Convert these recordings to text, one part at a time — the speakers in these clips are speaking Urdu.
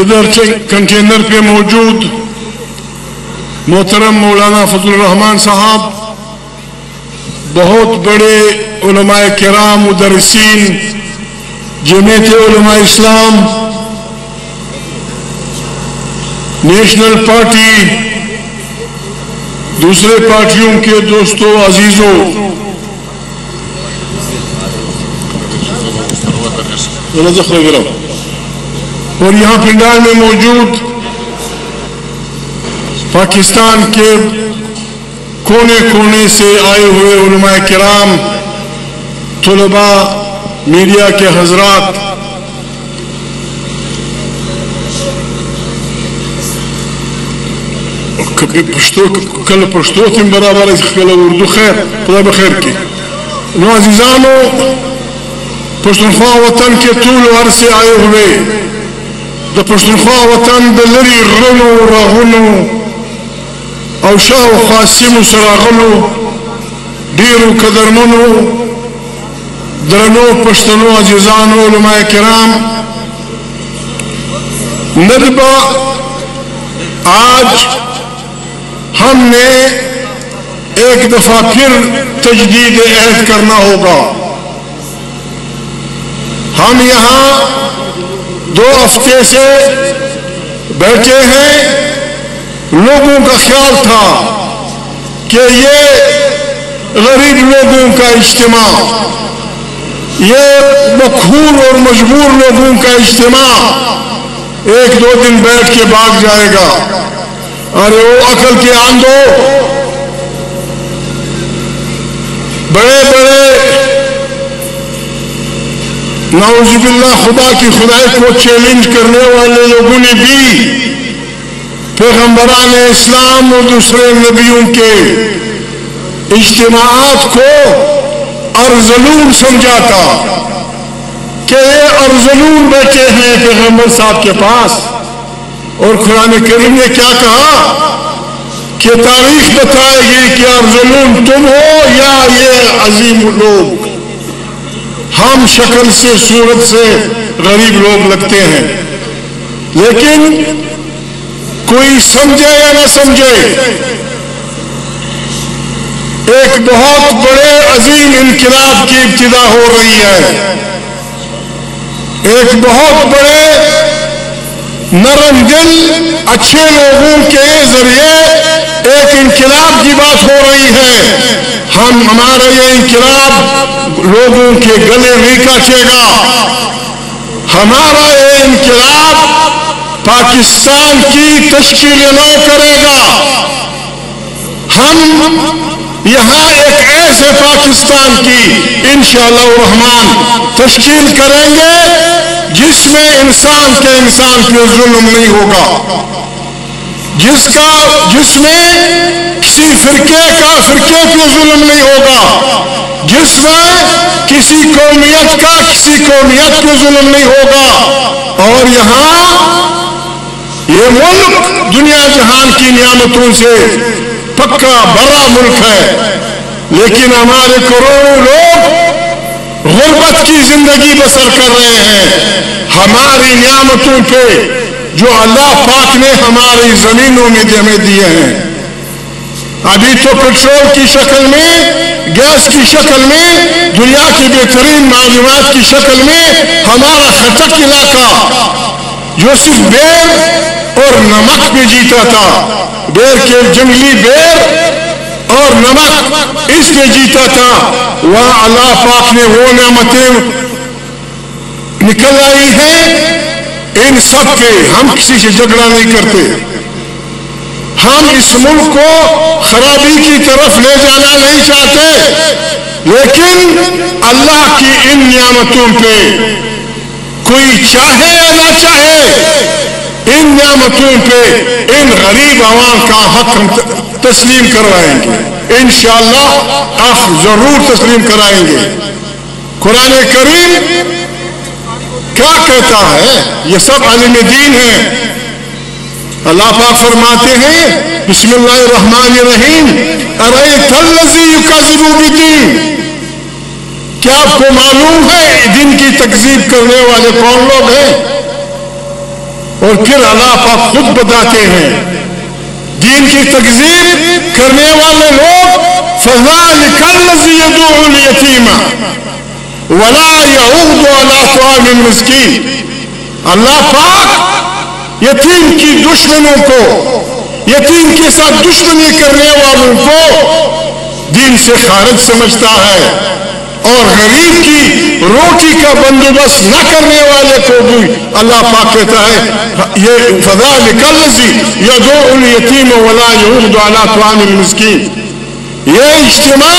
ادھر کنٹینر پہ موجود محترم مولانا فضل الرحمان صاحب بہت بڑے علماء کرام مدرسین جمعیت علماء اسلام نیشنل پارٹی دوسرے پارٹیوں کے دوستوں عزیزوں اور یہاں پنڈال میں موجود پاکستان کے کونے کونے سے آئے ہوئے علماء کرام، طلباء، میڈیا کے حضرات کل پشتو تم برابر کل اردو خیر، خدا بخیر کی۔ نو عزیزانو، پشتونخوا وطن کے طول عرصے آئے ہوئے د پښتونخوا وطن د لري غرونو راغونو او شاوخوا سیمو سره راغلو ډیرو قدرمنو، درنو پښتنو عزیزانو، علماء کرام. ندبا آج ہم نے ایک دفعہ پھر تجدید عہد کرنا ہوگا۔ ہم یہاں دو ہفتے سے بیٹھے ہیں۔ لوگوں کا خیال تھا کہ یہ غریب لوگوں کا اجتماع، یہ مخور اور مجبور لوگوں کا اجتماع ایک دو دن بیٹھ کے بھاگ جائے گا۔ ارے وہ عقل کے آندو۔ بڑے بڑے نعوذ باللہ خدا کی خدائی کو چیلنج کرنے والے لوگوں نے بھی پیغمبران اسلام اور دوسرے نبیوں کے اجتماعات کو ارزلون سمجھا تھا کہ یہ ارزلون بیٹھے ہیں پیغمبر صاحب کے پاس اور قرآن کریم نے کیا کہا کہ تاریخ بتائے گی کہ ارزلون تم ہو یا یہ عظیم لوگ ہم شکل سے، صورت سے غریب لوگ لگتے ہیں۔ لیکن کوئی سمجھے یا نہ سمجھے، ایک بہت بڑے عظیم انقلاب کی ابتدا ہو رہی ہے۔ ایک بہت بڑے نرم دل اچھے لوگوں کے ذریعے ایک انقلاب کی بات ہو رہی ہے۔ ہم ہمارا یہ انقلاب لوگوں کے گلے نہیں کاٹے گا۔ ہمارا یہ انقلاب پاکستان کی تشکیل نو کرے گا۔ ہم یہاں ایک ایسے پاکستان کی انشاءاللہ الرحمن تشکیل کریں گے جس میں انسان کے انسان پہ ظلم نہیں ہوگا۔ جس کا جس میں کسی فرقے کا فرقے پہ ظلم نہیں ہوگا، جس میں کسی قومیت کا کسی قومیت پہ ظلم نہیں ہوگا۔ اور یہاں یہ ملک دنیا جہان کی نعمتوں سے پکا، بڑا ملک ہے۔ لیکن ہمارے کروڑوں لوگ غربت کی زندگی بسر کر رہے ہیں۔ ہماری نعمتوں پہ جو اللہ پاک نے ہماری زمینوں میں ہمیں دیے ہیں۔ ابھی تو پٹرول کی شکل میں، گیس کی شکل میں، دنیا کی بہترین معلومات کی شکل میں ہمارا خطک علاقہ، جو صرف بیر اور نمک پہ جیتا تھا۔ بیر کے جنگلی بیر اور نمک اس پہ جیتا تھا۔ وہاں اللہ پاک نے وہ نعمتیں نکل آئی ہیں۔ ان سب پہ ہم کسی سے جھگڑا نہیں کرتے۔ ہم اس ملک کو خرابی کی طرف لے جانا نہیں چاہتے۔ لیکن اللہ کی ان نعمتوں پہ کوئی چاہے یا نہ چاہے، ان نعمتوں پہ ان غریب عوام کا حق ہم تسلیم کروائیں گے۔ انشاءاللہ آپ ضرور تسلیم کرائیں گے۔ قرآن کریم کیا کہتا ہے؟ یہ سب علم دین ہے اللہ پاک فرماتے ہیں، بسم اللہ الرحمن الرحیم۔ ارے تلزی کیا آپ کو معلوم ہے دن کی تکذیب کرنے والے کون لوگ ہیں؟ اور پھر اللہ پاک خود بتاتے ہیں، دین کی تقزیب کرنے والے لوگ فَذَلِكَ الَّذِي يَدُعُ الْيَتِيمَ وَلَا يَعُودُ عَلَى طَعَامِ الْمِسْكِينِ. اللہ پاک یتیم کی دشمنوں کو، یتیم کے ساتھ دشمنی کرنے والوں کو دین سے خارج سمجھتا ہے اور غریب کی روٹی کا بندوبست نہ کرنے والے کو بھی اللہ پاک کہتا ہے، یہ فضا نکل سی یا دو ان یتیم ولا یعود علی طعام المسکین یہ اجتماع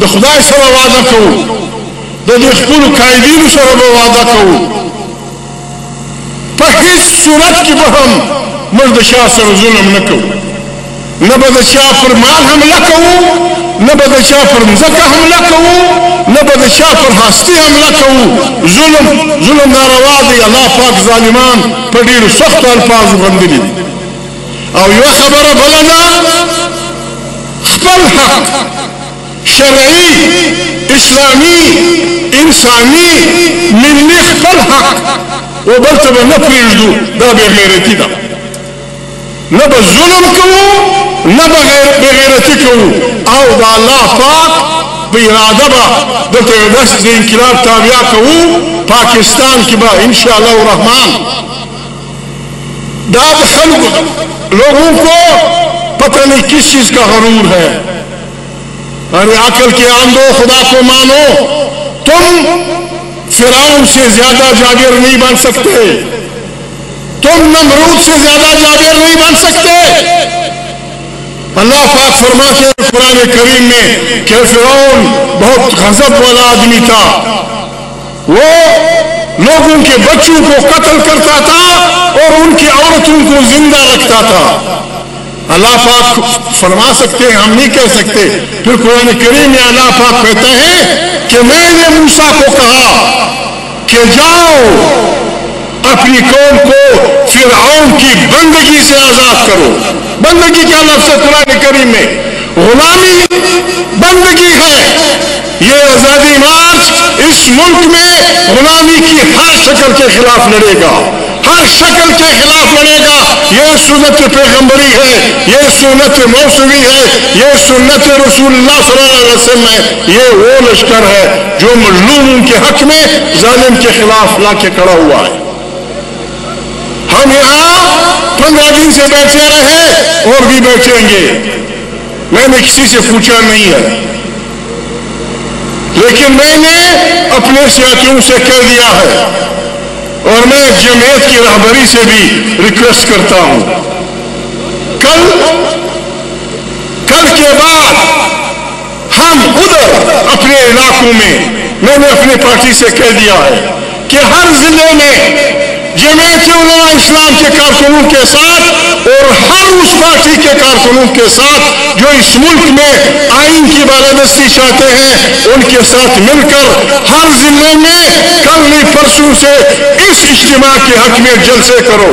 د خدای سره وعده کوو د دې خپل قائدینو سره به وعده کوو په هیڅ صورت کې به هم موږ د شاه سره ظلم نه کوو نه به د شاه پر مال حمله کوو نه به د شاه پر مځکه حمله کوو نه به د شاه پر هستی حمله کوو. ظلم ظلم ناروا دی الله پاک ظالمان په ډیرو سختو الفاظو غندلي او یو خبره بله ده خپل حق شرعی اسلامی انسانی ملي خپل حق و بل ته نه پریږدو دا به غیرتی ده نه به ظلم کوو، نه به غیرتی کوو. او دا الله پاک په اراده به دلته یو داسې د انقلاب تابع کوو. پاکستان کې به ان شاء الله الرحمن دا د خلکو لوگوں کو پتہ نہیں کس چیز کا غرور ہے. ارے عقل کے آندو خدا کو مانو، تم فرعون سے زیادہ جاگیر نہیں بن سکتے۔ تم نمرود سے زیادہ جاگیر نہیں بن سکتے۔ اللہ پاک فرماتے ہیں قرآن کریم میں کہ فرعون بہت غضب والا آدمی تھا۔ وہ لوگوں کے بچوں کو قتل کرتا تھا اور ان کی عورتوں کو زندہ رکھتا تھا۔ اللہ پاک فرما سکتے ہیں، ہم نہیں کہہ سکتے۔ پھر قرآن کریم میں اللہ پاک کہتے ہیں کہ میں نے موسا کو کہا کہ جاؤ اپنی قوم کو فرعون کی بندگی سے آزاد کرو۔ بندگی کیا لفظ ہے قرآن کریم میں؟ غلامی بندگی ہے۔ یہ آزادی مارچ اس ملک میں غلامی کی ہر شکل کے خلاف لڑے گا۔ ہر شکل کے خلاف لڑے گا۔ یہ سنت پیغمبری ہے۔ یہ سنت موسمی ہے۔ یہ سنت رسول اللہ صلی اللہ علیہ وسلم ہے۔ یہ وہ لشکر ہے جو مظلوم کے حق میں ظالم کے خلاف لا کے کھڑا ہوا ہے۔ ہم یہاں پندرہ دن سے بیٹھے رہے اور بھی بیٹھیں گے۔ میں نے کسی سے پوچھا نہیں ہے۔ لیکن میں نے اپنے ساتھیوں سے کہہ دیا ہے۔ اور میں جمعیت کی رہبری سے بھی ریکویسٹ کرتا ہوں۔ کل کل کے بعد ہم ادھر اپنے علاقوں میں میں نے اپنی پارٹی سے کہہ دیا ہے کہ ہر ضلع میں جمعیت علماء اسلام کے کارکنوں کے ساتھ اور ہر اس پارٹی کے کارکنوں کے ساتھ جو اس ملک میں آئین کی بالادستی چاہتے ہیں، ان کے ساتھ مل کر ہر ضلع میں کل نہیں، پرسوں سے اس اجتماع کے حق میں جلسے کرو،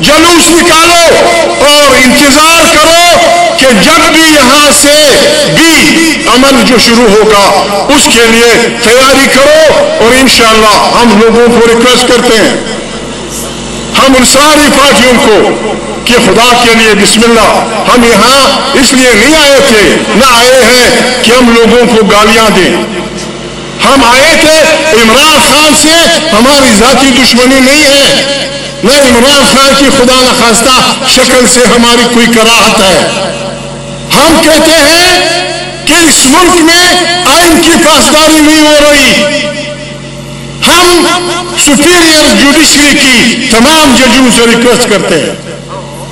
جلوس نکالو اور انتظار کرو کہ جب بھی یہاں سے بھی عمل جو شروع ہوگا، اس کے لیے تیاری کرو اور انشاءاللہ ہم لوگوں کو ریکویسٹ کرتے ہیں۔ ہم ان ساری پارٹیوں کو کہ خدا کے لیے بسم اللہ، ہم یہاں اس لیے نہیں آئے تھے، نہ آئے ہیں کہ ہم لوگوں کو گالیاں دیں۔ ہم آئے تھے، عمران خان سے ہماری ذاتی دشمنی نہیں ہے۔ نہ عمران خان کی خدا نخواستہ شکل سے ہماری کوئی کراہت ہے۔ ہم کہتے ہیں کہ اس ملک میں آئین کی پاسداری نہیں ہو رہی۔ ہم سپیریئر جوڈیشری کی تمام ججوں سے ریکویسٹ کرتے ہیں۔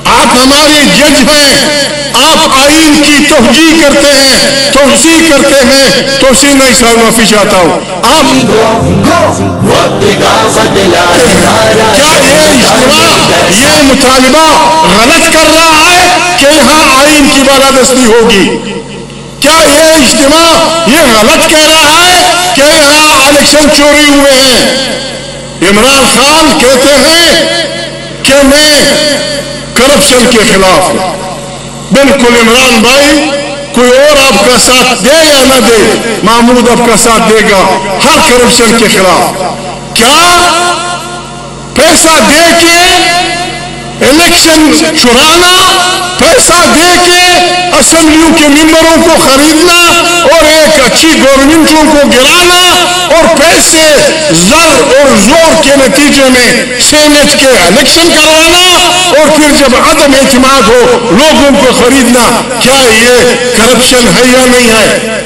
آپ ہمارے جج ہیں، آپ آئین کی توجہ کرتے ہیں، توسیع کرتے ہیں۔ توسیع نہیں سال معافی چاہتا ہوں۔ آپ کیا یہ اجتماع، یہ مطالبہ غلط کر رہا ہے کہ یہاں آئین کی بالادستی ہوگی؟ کیا یہ اجتماع یہ غلط کہہ رہا ہے کہ یہاں الیکشن چوری ہوئے ہیں؟ عمران خان کہتے ہیں کہ میں کرپشن کے خلاف ہوں۔ بالکل عمران بھائی، کوئی اور آپ کا ساتھ دے یا نہ دے؟ محمود آپ کا ساتھ دے گا ہر کرپشن کے خلاف۔ کیا پیسہ دے کے الیکشن چرانا پیسہ دے کے اسمبلیوں کے ممبروں کو خریدنا اور ایک اچھی گورنمنٹوں کو گرانا اور پیسے زر اور زور کے نتیجے میں سینٹ کے الیکشن کروانا اور پھر جب عدم اعتماد ہو لوگوں کو خریدنا، کیا یہ کرپشن ہے یا نہیں ہے؟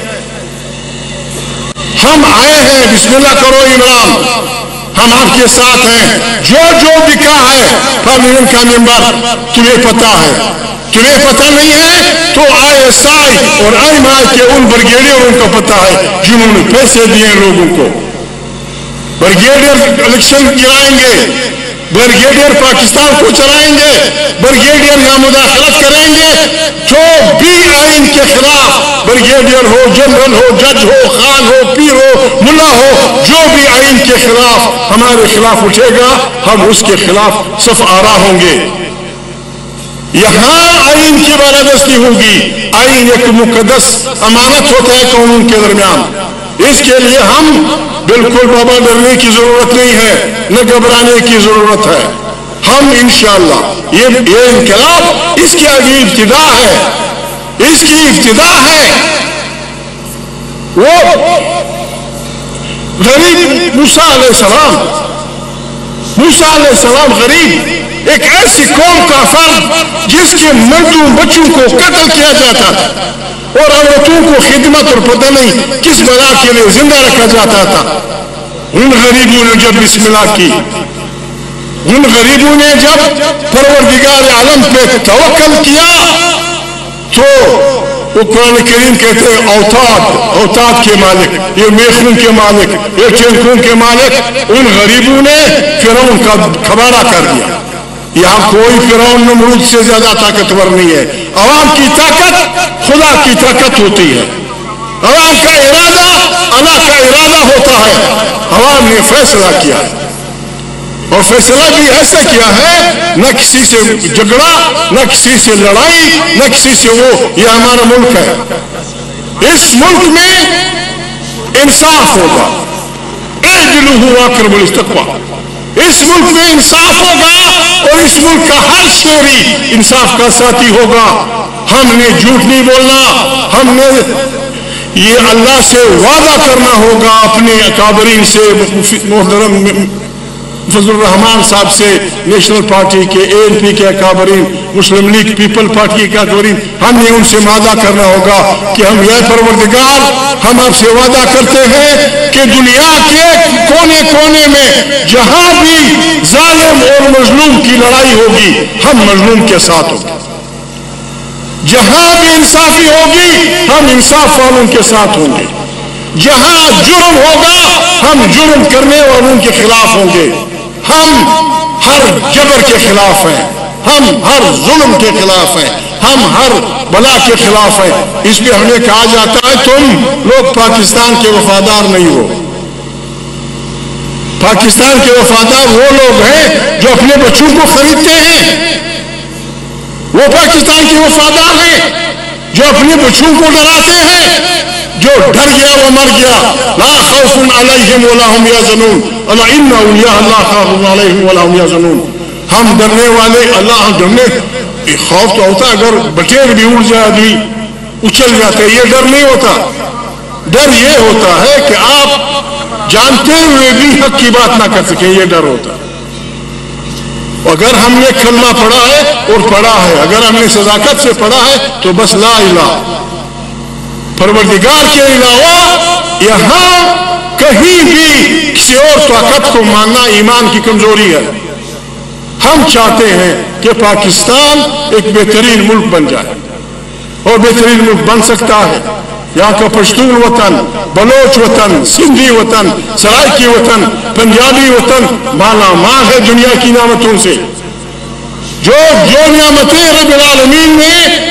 ہم آئے ہیں، بسم اللہ کرو عمران۔ ہم آپ کے ساتھ ہیں۔ جو جو بکا ہے پارلیمنٹ کا ممبر تمہیں پتا ہے۔ تمہیں پتا نہیں ہے تو آئی ایس آئی اور آئی آئی کے ان برگیڈیئروں کا پتا ہے، جنہوں نے پیسے دیے لوگوں کو۔ برگیڈیئر الیکشن کرائیں گے۔ برگیڈیئر پاکستان کو چلائیں گے برگیڈیئر یہاں مداخلت کریں گے۔ جو بھی آئین کے خلاف برگیڈیئر ہو، جنرل ہو، جج ہو، خان ہو، پیر ہو، ملا ہو، جو بھی آئین کے خلاف ہمارے خلاف اٹھے گا، ہم اس کے خلاف صف آرا ہوں گے۔ یہاں آئین کی بالادستی ہوگی۔ آئین ایک مقدس امانت ہوتا ہے قانون کے درمیان۔ اس کے لیے ہم بالکل بابا ڈرنے کی ضرورت نہیں ہے، نہ گھبرانے کی ضرورت ہے۔ ہم انشاءاللہ یہ یہ انقلاب اس کی آگے ابتدا ہے۔ اس کی ابتدا ہے۔ وہ غریب موسا علیہ السلام موسا علیہ السلام غریب، ایک ایسی قوم کا فرد جس کے مردوں بچوں کو قتل کیا جاتا تھا۔ اور عورتوں کو خدمت اور پتہ نہیں کس بلا کے لیے زندہ رکھا جاتا تھا۔ ان غریبوں نے جب بسم اللہ کی، ان غریبوں نے جب پروردگار عالم پہ توکل کیا، تو وہ قرآن کریم کہتے ہیں، اوتاد اوتاد کے مالک، یہ میخون کے مالک، یہ چینکوں کے مالک، ان غریبوں نے فرعون کا کھبارا کر دیا۔ یہاں کوئی فرعون نمرود سے زیادہ طاقتور نہیں ہے۔ عوام کی طاقت خدا کی طاقت ہوتی ہے۔ عوام کا ارادہ اللہ کا ارادہ ہوتا ہے۔ عوام نے فیصلہ کیا۔ اور فیصلہ بھی ایسا کیا ہے نہ کسی سے جھگڑا نہ کسی سے لڑائی نہ کسی سے وہ یہ ہمارا ملک ہے۔ اس ملک میں انصاف ہوگا۔ اجلو ہوا کربل استقبال اس ملک میں انصاف ہوگا۔ تو اس ملک کا ہر شہری انصاف کا ساتھی ہوگا۔ ہم نے جھوٹ نہیں بولنا، ہم نے یہ اللہ سے وعدہ کرنا ہوگا اپنے اکابرین سے، محترم فضل الرحمان صاحب سے نیشنل پارٹی کے اے این پی کے اکابرین، مسلم لیگ، پیپل پارٹی کے اکابرین، ہم نے ان سے وعدہ کرنا ہوگا کہ ہم یہ پروردگار، ہم آپ سے وعدہ کرتے ہیں کہ دنیا کے کونے کونے میں جہاں بھی ظالم اور مظلوم کی لڑائی ہوگی، ہم مظلوم کے ساتھ ہوں گے۔ جہاں بھی انصافی ہوگی، ہم انصاف والوں کے ساتھ ہوں گے۔ جہاں جرم ہوگا، ہم جرم کرنے والوں کے خلاف ہوں گے۔ ہم ہر جبر کے خلاف ہیں۔ ہم ہر ظلم کے خلاف ہیں۔ ہم ہر بلا کے خلاف ہیں۔ اس لیے ہمیں کہا جاتا ہے، تم لوگ پاکستان کے وفادار نہیں ہو۔ پاکستان کے وفادار وہ لوگ ہیں جو اپنے بچوں کو خریدتے ہیں۔ وہ پاکستان کے وفادار ہیں جو اپنے بچوں کو ڈراتے ہیں۔ جو ڈر گیا وہ مر گیا۔ لا خوف علیہم ولا هم يحزنون الا ان اولیاء اللہ خوف علیہم ولا هم يحزنون ہم ڈرنے والے اللہ ہم ڈرنے خوف تو ہوتا اگر بٹیر بھی اڑ جائے آدمی، اچھل جاتے یہ ڈر نہیں ہوتا۔ ڈر یہ ہوتا ہے کہ آپ جانتے ہوئے بھی حق کی بات نہ کر سکیں، یہ ڈر ہوتا اگر ہم نے کلمہ پڑھا ہے اور پڑھا ہے، اگر ہم نے صداقت سے پڑھا ہے تو بس لا الہ۔ پروردگار کے علاوہ یہاں کہیں بھی کسی اور طاقت کو ماننا ایمان کی کمزوری ہے۔ ہم چاہتے ہیں کہ پاکستان ایک بہترین ملک بن جائے۔ اور بہترین ملک بن سکتا ہے۔ یہاں کا پشتون وطن، بلوچ وطن، سندھی وطن، سرائکی وطن، پنجابی وطن، مالا ماں ہے دنیا کی نعمتوں سے۔ جو جو نعمتیں رب العالمین نے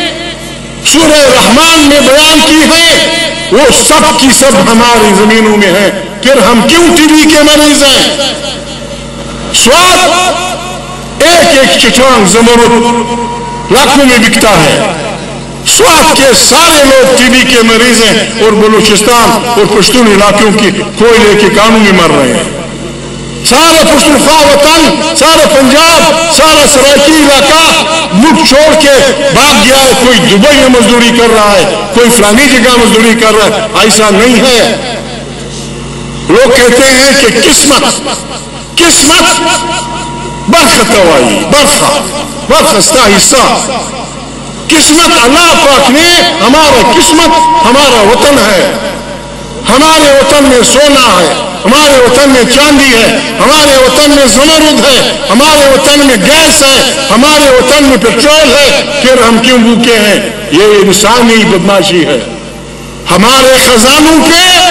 سورہ رحمان میں بیان کی ہے، وہ سب کی سب ہماری زمینوں میں ہے۔ پھر ہم کیوں ٹی وی کے مریض ہیں؟ سواد ایک ایک چٹان زمرد لاکھوں میں بکتا ہے۔ سوات کے سارے لوگ ٹی بی کے مریض ہیں اور بلوچستان اور پشتون علاقوں کی کوئلے کے کانوں میں مر رہے ہیں۔ سارا پشتونخوا وطن، سارا پنجاب، سارا سرائکی علاقہ ملک چھوڑ کے بھاگ گیا ہے، کوئی دبئی میں مزدوری کر رہا ہے، کوئی فلانی جگہ مزدوری کر رہا ہے، ایسا نہیں ہے۔ لوگ کہتے ہیں کہ قسمت قسمت برخ توائی برخ برخستہ حصہ۔ قسمت اللہ پاک نے، ہمارا قسمت، ہمارا وطن ہے۔ ہمارے وطن میں سونا ہے، ہمارے وطن میں چاندی ہے، ہمارے وطن میں زمرد ہے، ہمارے وطن میں گیس ہے، ہمارے وطن میں پیٹرول ہے، پھر ہم کیوں بھوکے ہیں؟ یہ انسانی بدماشی ہے۔ ہمارے خزانوں پہ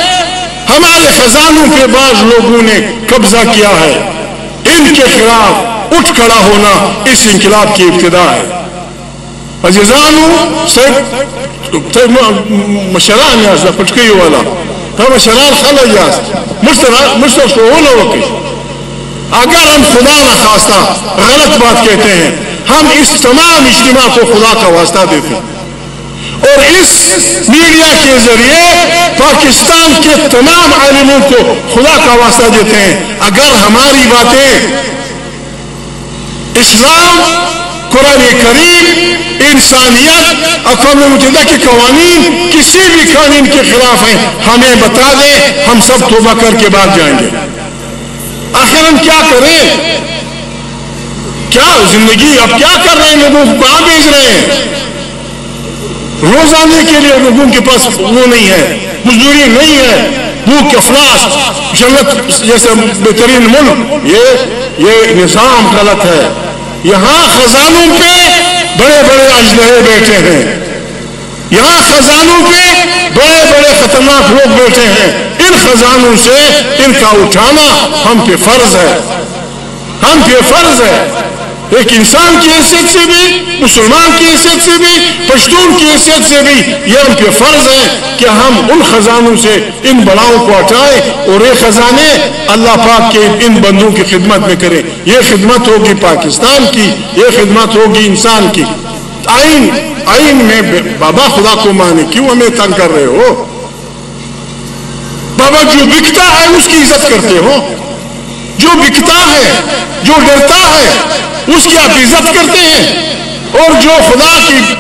ہمارے خزانوں پہ بعض لوگوں نے قبضہ کیا ہے۔ ان کے خلاف اٹھ کھڑا ہونا اس انقلاب کی ابتدا ہے۔ عزیزانو مشران یاست پچکی والا تو مشران خلق یاست مشتر شعون وقت اگر ہم خدا نہ خواستہ غلط بات کہتے ہیں ہم اس تمام اجتماع کو خدا کا واسطہ دیتے ہیں اور اس میڈیا کے ذریعے پاکستان کے تمام عالموں کو خدا کا واسطہ دیتے ہیں اگر ہماری باتیں اسلام قرآن کریم انسانیت اقوام متحدہ کے قوانین کسی بھی قانون کے خلاف ہیں ہمیں بتا دیں ہم سب توبہ کر کے بعد جائیں گے آخر ہم کیا کریں کیا زندگی اب کیا کر رہے ہیں لوگوں کو کہاں بھیج رہے ہیں روزانے کے لیے لوگوں کے پاس وہ نہیں ہے مزدوری نہیں ہے بھوک افلاس جنت جیسے بہترین ملک یہ یہ نظام غلط ہے یہاں خزانوں پہ بڑے بڑے اجنہے بیٹھے ہیں۔ یہاں خزانوں پہ بڑے بڑے خطرناک لوگ بیٹھے ہیں۔ ان خزانوں سے ان کا اٹھانا ہم پہ فرض ہے۔ ہم پہ فرض ہے۔ ایک انسان کی حیثیت سے بھی، مسلمان کی حیثیت سے بھی، پشتون کی حیثیت سے بھی یہ ہم پہ فرض ہے کہ ہم ان خزانوں سے، ان بڑاؤں کو ہٹائیں اور یہ خزانے اللہ پاک کے ان بندوں کی خدمت میں کریں۔ یہ خدمت ہوگی پاکستان کی، یہ خدمت ہوگی انسان کی۔ آئین آئین میں بابا خدا کو مانے، کیوں ہمیں تنگ کر رہے ہو؟ بابا جو بکتا ہے، اس کی عزت کرتے ہو۔ جو بکتا ہے، جو ڈرتا ہے، اس کی آپ عزت کرتے ہیں۔ اور جو خدا کی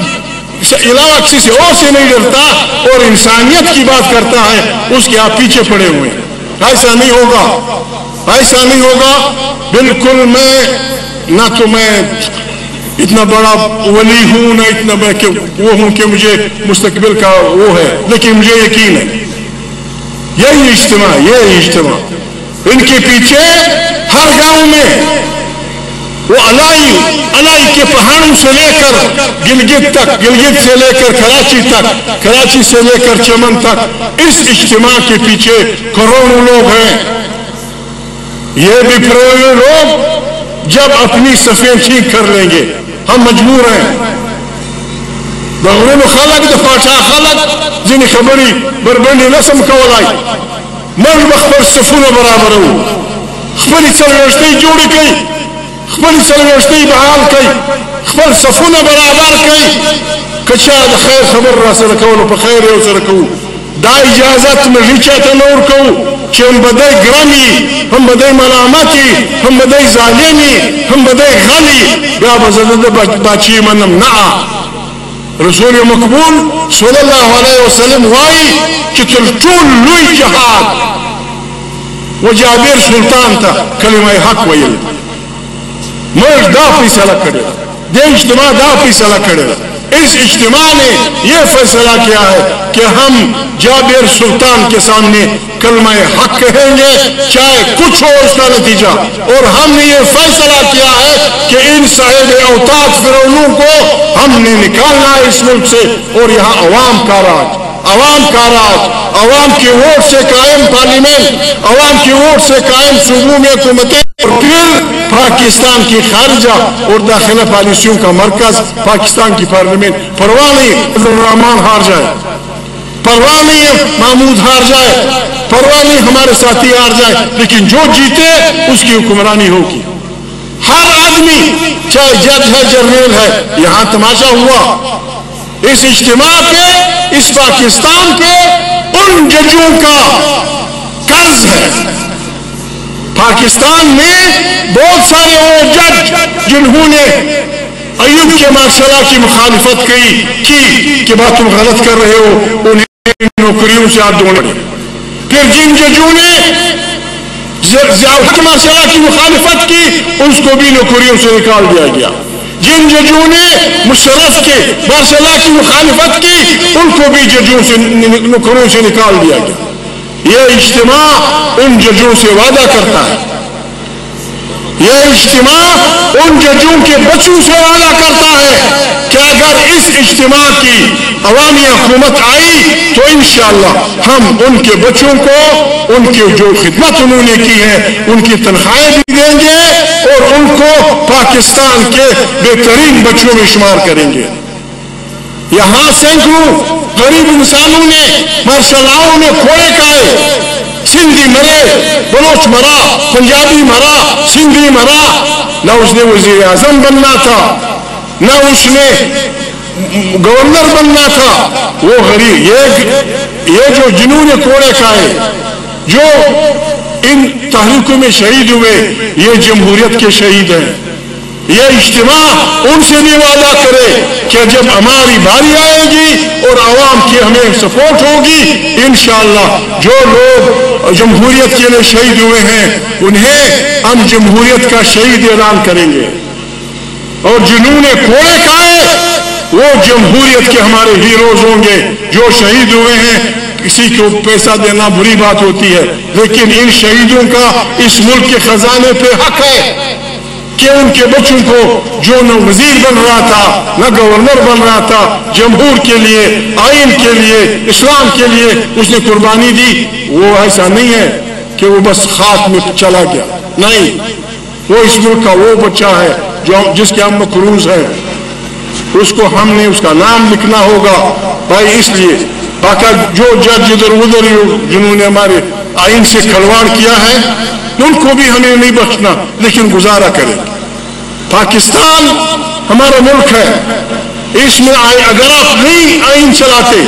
علاوہ کسی سے اور سے نہیں ڈرتا اور انسانیت کی بات کرتا ہے، اس کے آپ پیچھے پڑے ہوئے ایسا نہیں ہوگا۔ ایسا نہیں ہوگا۔ بالکل میں نہ تو میں اتنا بڑا ولی ہوں، نہ اتنا میں کہ وہ ہوں کہ مجھے مستقبل کا وہ ہے، لیکن مجھے یقین ہے۔ یہی اجتماع یہی اجتماع۔ ان کے پیچھے ہر گاؤں میں وہ الائی الائی کے پہاڑوں سے لے کر گلگت تک، گلگت سے لے کر کراچی تک، کراچی سے لے کر چمن تک، اس اجتماع کے پیچھے کروڑوں لوگ ہیں۔ یہ بھی پروے لوگ جب اپنی صفیں ٹھیک کر لیں گے۔ ہم مجبور ہیں۔ بغرون خلق د پاچا خلق ځینې خبرې بربنډې نسم کولای به خپل صفونه برابرو خپلې څلوېښتۍ جوړې کړئ. خپل سرګشتي بحال کوي خپل صفونه برابر کوي کچا د خیر خبر را سره کول په خیر یو سره کوو. دا اجازت مږي چاته نور کوو چې هم بدای ګرامي هم بدای ملامتي هم بدای ظالمي هم بدای غلي بیا به زه د باچی منم. نه رسول مقبول صلی الله علیه وسلم وایي چې تر ټول لوی جهاد. وجابر سلطان ته کلمه حق ویل. موږ دا فیصله کړې. د اجتماع دا فیصله کړې اس اجتماع نے یہ فیصلہ کیا ہے کہ ہم جابر سلطان کے سامنے کلمہ حق کہیں گے، چاہے کچھ ہو اس کا نتیجہ۔ اور ہم نے یہ فیصلہ کیا ہے کہ ان صاحب اوتاد فرونوں کو ہم نے نکالنا ہے اس ملک سے اور یہاں عوام کا راج۔ عوام کا راج عوام کی ووٹ سے قائم پارلیمنٹ، عوام کی ووٹ سے قائم صوبوں میں حکومتیں اور پھر پاکستان کی خارجہ اور داخلہ پالیسیوں کا مرکز پاکستان کی پارلیمنٹ۔ پرواہ نہیں الرحمان ہار جائے۔ پرواہ نہیں محمود ہار جائے۔ پرواہ نہیں ہمارے ساتھی ہار جائے۔ لیکن جو جیتے اس کی حکمرانی ہوگی۔ ہر آدمی آدمی چاہے جج ہے جرنیل ہے، یہاں تماشا ہوا۔ اس اجتماع پہ اس پاکستان کے ان ججوں کا قرض ہے۔ پاکستان میں بہت سارے وہ جج جنہوں نے ایوب کے ماشاء کی مخالفت کی کی کہ بات تم غلط کر رہے ہو، انہیں نوکریوں سے ہاتھ دھونے پھر جن ججوں نے ماشاء کی مخالفت کی، اس کو بھی نوکریوں سے نکال دیا گیا۔ جن ججوں نے مشرف کے ماشاء کی مخالفت کی، ان کو بھی ججوں سے نکروں سے نکال دیا گیا۔ یہ اجتماع ان ججوں سے وعدہ کرتا ہے۔ یہ اجتماع ان ججوں کے بچوں سے وعدہ کرتا ہے کہ اگر اس اجتماع کی عوامی حکومت آئی تو انشاءاللہ ہم ان کے بچوں کو، ان کی جو خدمت انہوں نے کی ہے ان کی تنخواہیں بھی دیں گے اور ان کو پاکستان کے بہترین بچوں میں شمار کریں گے۔ یہاں سینکڑوں غریب انسانوں نے مارشالاؤں نے کھوڑے کھائے۔ سندھی مرے، بلوچ مرا، پنجابی مرا، سندھی مرا، نہ اس نے وزیر اعظم بننا تھا، نہ اس نے گورنر بننا تھا۔ وہ غریب، یہ جو جنہوں نے کوڑے کھائے، جو ان تحریکوں میں شہید ہوئے، یہ جمہوریت کے شہید ہیں۔ یہ اجتماع ان سے بھی وعدہ کرے کہ جب ہماری باری آئے گی اور عوام کی ہمیں سپورٹ ہوگی، انشاءاللہ جو لوگ جمہوریت کے لیے شہید ہوئے ہیں، انہیں ہم جمہوریت کا شہید اعلان کریں گے۔ اور جنہوں نے کوڑے کھائے، وہ جمہوریت کے ہمارے ہیروز ہوں گے۔ جو شہید ہوئے ہیں، کسی کو پیسہ دینا بری بات ہوتی ہے، لیکن ان شہیدوں کا اس ملک کے خزانے پہ حق ہے۔ کہ ان کے بچوں کو جو نہ وزیر بن رہا تھا، نہ گورنر بن رہا تھا، جمہور کے لیے، آئین کے لیے، اسلام کے لیے اس نے قربانی دی، وہ ایسا نہیں ہے کہ وہ بس خاک میں چلا گیا۔ نہیں، وہ اس ملک کا وہ بچہ ہے جو جس کے ہم مقروض ہے اس کو ہم نے اس کا نام لکھنا ہوگا۔ بھائی، اس لیے باقی جو جج ادھر ادھر جنہوں نے ہمارے آئین سے کھلواڑ کیا ہے، ان کو بھی ہمیں نہیں بخشنا، لیکن گزارا کرے پاکستان ہمارا ملک ہے۔ اس میں اگر آپ نہیں آئین چلاتے،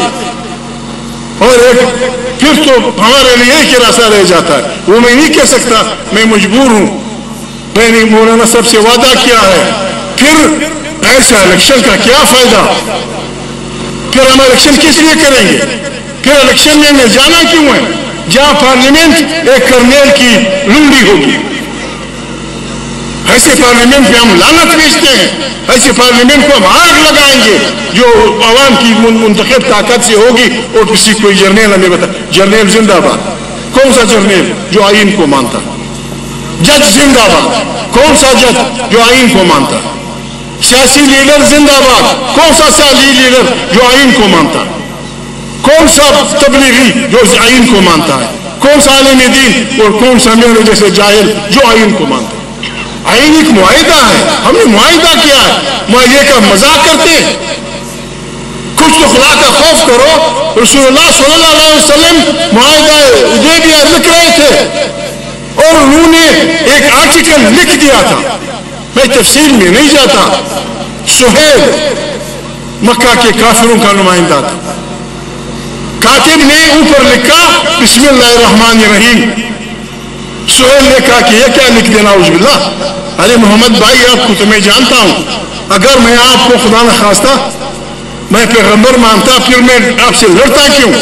اور ایک پھر تو ہمارے لیے ایک ہی راستہ رہ جاتا ہے۔ وہ میں نہیں کہہ سکتا، میں مجبور ہوں۔ میں نے مولانا سب سے وعدہ کیا ہے۔ پھر ایسا الیکشن کا کیا فائدہ؟ پھر ہم الیکشن کس لیے کریں گے؟ پھر الیکشن میں جانا کیوں ہے؟ جہاں پارلیمنٹ ایک کرنیل کی لنڈی ہوگی۔ ایسے پارلیمنٹ پہ ہم لانت بیچتے ہیں۔ ایسے پارلیمنٹ کو ہم آگ لگائیں گے۔ جو عوام کی منتخب طاقت سے ہوگی، اور کسی کوئی جرنیل ہمیں بتا جرنیل زندہ باد۔ کون سا جرنیل جو آئین کو مانتا؟ جج زندہ باد۔ کون سا جج جو آئین کو مانتا؟ سیاسی لیڈر زندہ باد۔ کون سا سیاسی لیڈر جو آئین کو مانتا؟ کون سا تبلیغی جو اس آئین کو مانتا ہے؟ کون سا عالم دین اور کون سا میرے جیسے جاہل جو آئین کو مانتا ہے؟ آئین ایک معاہدہ ہے۔ ہم نے معاہدہ کیا ہے۔ معاہدے کا مذاق کرتے ہیں۔ کچھ تو خدا کا خوف کرو۔ رسول اللہ صلی اللہ علیہ وسلم معاہدہ ادیبیہ لکھ رہے تھے۔ اور انہوں نے ایک آرٹیکل لکھ دیا تھا۔ میں تفصیل میں نہیں جاتا۔ سہیل، مکہ کے کافروں کا نمائندہ تھا۔ کاتب نے اوپر لکھا، بسم اللہ الرحمن الرحیم۔ سہیل نے کہا کہ یہ کیا لکھ دینا عزب اللہ ارے محمد بھائی، آپ کو تو میں جانتا ہوں۔ اگر میں آپ کو خدا نہ خواستہ میں پیغمبر مانتا، پھر میں آپ سے لڑتا کیوں؟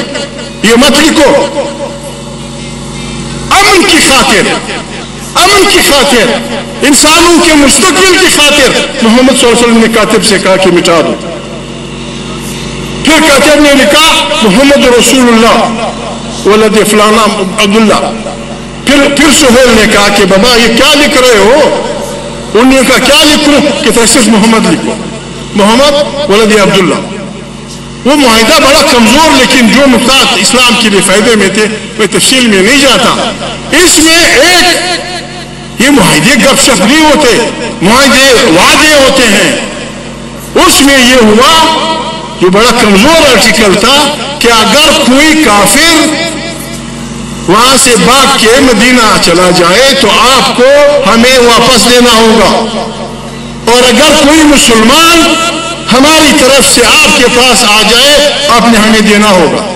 یہ مت لکھو۔ امن کی خاطر، امن کی خاطر، انسانوں کے مستقبل کی خاطر۔ محمد صلی اللہ علیہ وسلم نے کاتب سے کہا کہ مٹا دو۔ پھر کاتب نے لکھا محمد رسول اللہ ولد فلانا عبداللہ. پھر پھر سہیل نے کہا کہ، بابا، یہ کیا لکھ رہے ہو؟ انہوں نے کہا، کیا لکھوں کہ تحصیل محمد لکھو۔ محمد ولد عبداللہ۔ وہ معاہدہ بڑا کمزور، لیکن جو نقطات اسلام کے لیے فائدے میں تھے، میں تفصیل میں نہیں جاتا اس میں ایک، یہ معاہدے گپ شپ نہیں ہوتے، معاہدے وعدے ہوتے ہیں۔ اس میں یہ ہوا جو بڑا کمزور آرٹیکل تھا کہ اگر کوئی کافر وہاں سے باغ کے مدینہ چلا جائے تو آپ کو ہمیں واپس لینا ہوگا۔ اور اگر کوئی مسلمان ہماری طرف سے آپ کے پاس آ جائے، آپ نے ہمیں دینا ہوگا۔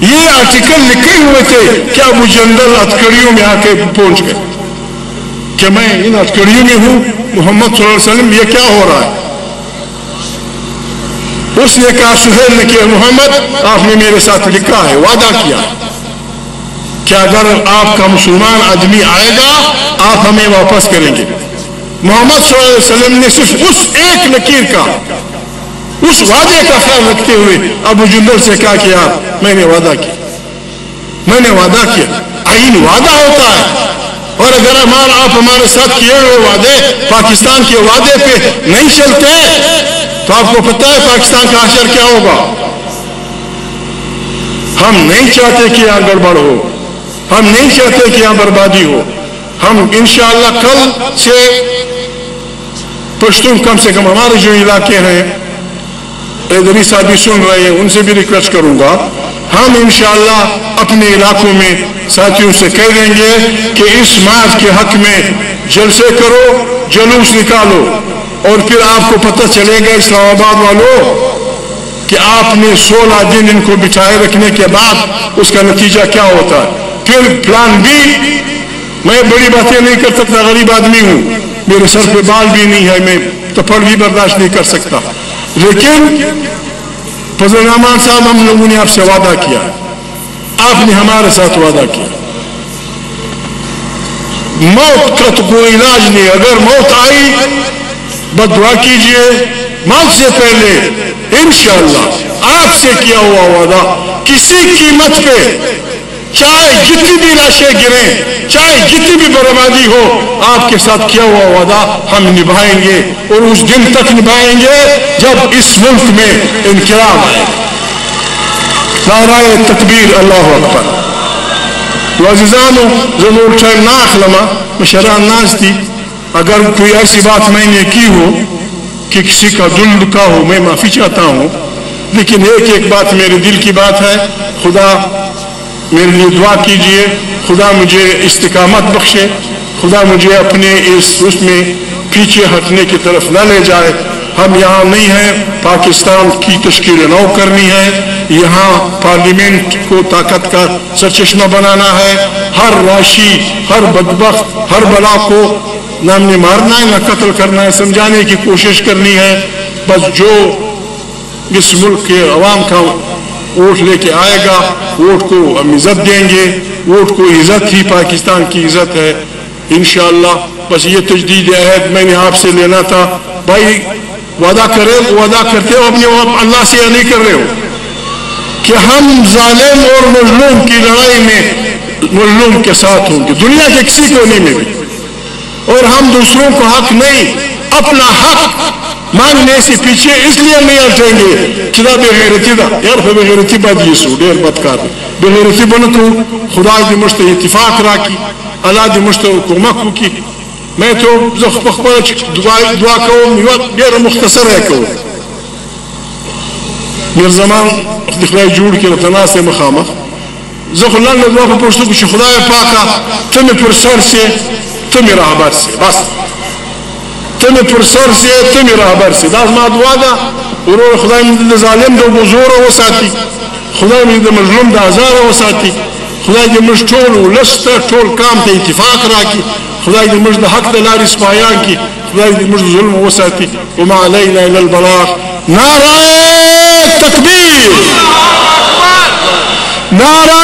یہ آرٹیکل لکھے ہوئے تھے کہ ابو جندل اتکڑیوں میں آ کے پہنچ گئے۔ کہ میں ان اتکڑیوں میں ہوں، محمد صلی اللہ علیہ وسلم، یہ کیا ہو رہا ہے؟ اس نے کہا سہیل نے کہ محمد، آپ نے میرے ساتھ لکھا ہے، وعدہ کیا۔ کہ اگر آپ کا مسلمان آدمی آئے گا، آپ ہمیں واپس کریں گے۔ محمد صلی اللہ علیہ وسلم نے صرف اس ایک لکیر کا، اس وعدے کا خیال رکھتے ہوئے ابو جندل سے کہا کہ یار، میں نے وعدہ کیا۔ میں نے وعدہ کیا۔ آئین وعدہ ہوتا ہے۔ اور اگر ہمارا آپ ہمارے ساتھ کیے ہوئے وعدے پاکستان کے وعدے پہ نہیں چلتے تو آپ کو پتا ہے پاکستان کا اثر کیا ہوگا؟ ہم نہیں چاہتے کہ یہاں گڑبڑ ہو، ہم نہیں چاہتے کہ یہاں بربادی ہو۔ ہم انشاءاللہ کل سے پشتون کم سے کم ہمارے جو علاقے ہیں ادری صاحب بھی سن رہے ہیں، ان سے بھی ریکویسٹ کروں گا۔ ہم انشاءاللہ اپنے علاقوں میں ساتھیوں سے کہہ دیں گے کہ اس مارچ کے حق میں جلسے کرو، جلوس نکالو۔ اور پھر آپ کو پتہ چلے گا اسلام آباد والوں کہ آپ نے سولہ دن ان کو بٹھائے رکھنے کے بعد اس کا نتیجہ کیا ہوتا ہے؟ پھر پلان بی میں بڑی باتیں نہیں کر سکتا، غریب آدمی ہوں۔ میرے سر پہ بال بھی نہیں ہے، میں تپڑ بھی برداشت نہیں کر سکتا۔ لیکن فضل رحمان صاحب، ہم لوگوں نے آپ سے وعدہ کیا۔ آپ نے ہمارے ساتھ وعدہ کیا۔ موت کا تو کوئی علاج نہیں۔ اگر موت آئی بد دعا کیجیے۔ موت سے پہلے انشاءاللہ آپ سے کیا ہوا وعدہ، کسی قیمت پہ چاہے جتنی بھی لاشیں گریں، چاہے جتنی بھی بربادی ہو، آپ کے ساتھ کیا ہوا وعدہ ہم نبھائیں گے اور اس دن تک نبھائیں گے جب اس ملک میں انقلاب آئے۔ نعرہ تکبیر، اللہ اکبر۔ وعزیزانو ضرور ٹائم نہ اخلما مشران ناس تھی اگر کوئی ایسی بات میں نے کی ہو کہ کسی کا دل دکا ہو، میں معافی چاہتا ہوں، لیکن ایک ایک بات میرے دل کی بات ہے، خدا میرے لیے دعا کیجیے، خدا مجھے استقامت بخشے، خدا مجھے اپنے اس اس میں پیچھے ہٹنے کی طرف نہ لے جائے۔ ہم یہاں نہیں ہیں، پاکستان کی تشکیل نو کرنی ہے، یہاں پارلیمنٹ کو طاقت کا سرچشمہ بنانا ہے۔ ہر راشی، ہر بدبخت، ہر بلا کو نہ ہم نے مارنا ہے، نہ قتل کرنا ہے، سمجھانے کی کوشش کرنی ہے۔ بس جو اس ملک کے عوام کا ووٹ لے کے آئے گا، ووٹ کو ہم عزت دیں گے۔ ووٹ کو عزت ہی پاکستان کی عزت ہے۔ انشاءاللہ، بس یہ تجدید عہد میں نے آپ سے لینا تھا۔ بھائی، وعدہ کرے، وعدہ کرتے ہو اپنے اللہ سے نہیں کر رہے ہو۔ کہ ہم ظالم اور مظلوم کی لڑائی میں مظلوم کے ساتھ ہوں گے۔ دنیا کے کسی کونے میں بھی۔ اور ہم دوسروں کو حق نہیں، اپنا حق مانگنے سے پیچھے اس لیے نہیں ہٹیں گے۔ چدا بے غیرتی دا۔ یار بے غیرتی بات یہ سو دیر کار بے غیرتی بنا تو خدا دی مشت اتفاق را کی، اللہ دی مشت حکومت کی۔ میں تو زخ بخبر دعا دعا کوم یو ډیر مختصر ہے کو میر زمان خدای جوړ کړ تناسه مخامخ زخ الله له دعا په پښتو کې خدای پاکه ته مې پر سر سي ته مې راهبر سي بس. ته مې پر سر سي ته مې راهبر سي دا ما دعا ده ورور خدای مې د ظالم د بزور وساتي. خدای مې د مظلوم د آزار وساتي. خدای دې موږ ټول ولسته ټول کام ته اتفاق راکړي. خدای دې موږ د حق د لارې سپایان کړي. خدای دې موږ ظلم وساتي. وما علينا الا البلاغ. نعره تکبیر. نعره